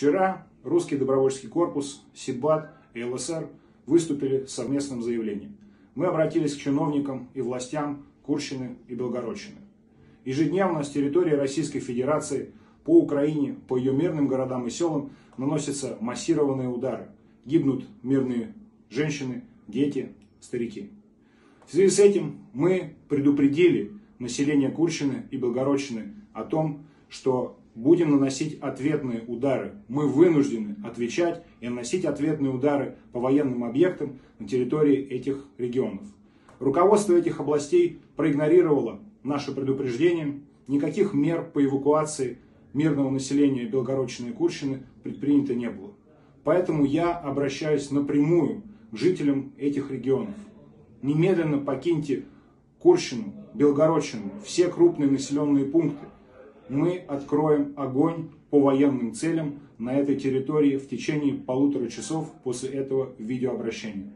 Вчера русский добровольческий корпус, СИБАТ и ЛСР выступили с совместным заявлением. Мы обратились к чиновникам и властям Курщины и Белгородчины. Ежедневно с территории Российской Федерации по Украине, по ее мирным городам и селам наносятся массированные удары. Гибнут мирные женщины, дети, старики. В связи с этим мы предупредили население Курщины и Белгородчины о том, что будем наносить ответные удары. Мы вынуждены отвечать и наносить ответные удары по военным объектам на территории этих регионов. Руководство этих областей проигнорировало наше предупреждение. Никаких мер по эвакуации мирного населения Белгородчины и Курщины предпринято не было. Поэтому я обращаюсь напрямую к жителям этих регионов. Немедленно покиньте Курщину, Белгородчину, все крупные населенные пункты – мы откроем огонь по военным целям на этой территории в течение полутора часов после этого видеообращения.